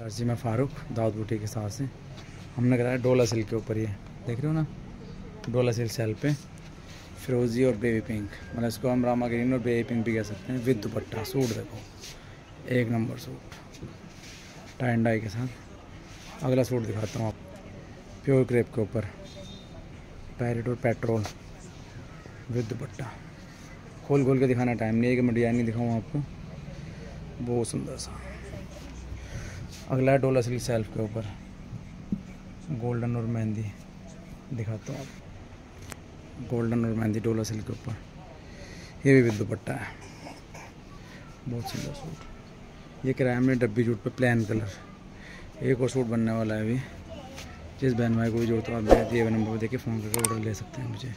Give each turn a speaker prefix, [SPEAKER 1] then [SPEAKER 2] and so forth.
[SPEAKER 1] जी मैं फारूक, दाऊद बूटी के साथ से। हमने कराया डोला सिल्क के ऊपर ये। देख रहे हो ना? डोला सिल्क सेल पे। फिरोज़ी और बेबी पिंक। मतलब इसको हम रामा ग्रीन और बेबी पिंक भी कह सकते हैं। विद दुपट्टा। सूट देखो। एक number suit. Tie and dye के साथ। अगला सूट दिखाता हूँ आप। प्योर क्रेप के ऊपर। पैरेट और पेट्रोल विद दुपट्टा। खोल खोल के दिखाना टाइम नहीं है कि मैं डिज़ाइन नहीं दिखाऊँ आपको। बहुत सुंदर सा। अगला है डोला सिल्क सेल्फ के ऊपर। गोल्डन और मेहंदी दिखाता हूँ आप गोल्डन और मेहंदी डोला सिल्क के ऊपर। ये भी विद दुपट्टा है। बहुत सुंदर सूट ये किराया में डब्बी जूट पे प्लान कलर एक और सूट बनने वाला है अभी। जिस बहन भाई को भी ज़रूरत हो, आप दिए हुए नंबर पर देखिए फ़ोन करके ऑर्डर ले सकते हैं मुझे।